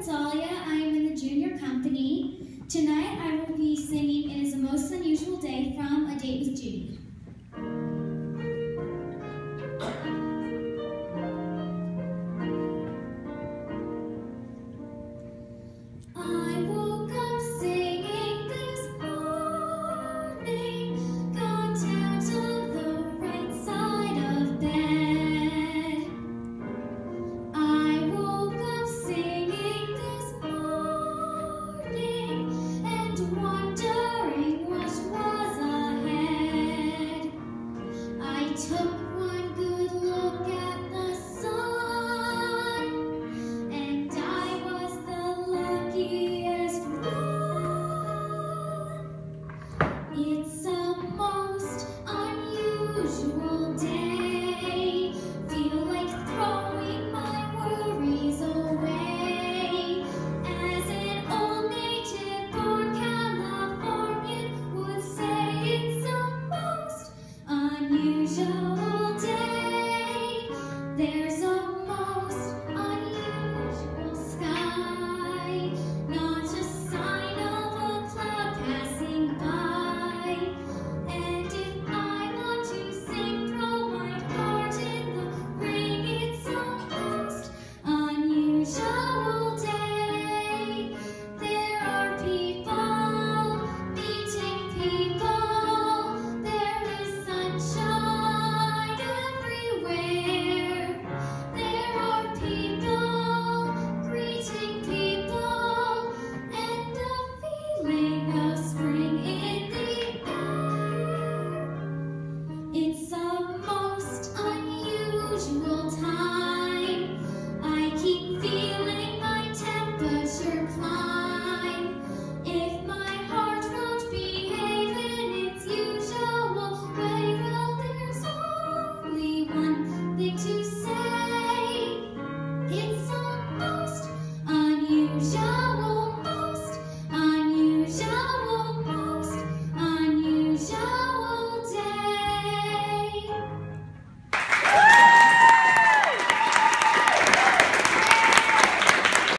Gonzalia. I am in the junior company. Tonight I will be singing It is a Most Unusual Day from A Date with Judy. Mom. Oh.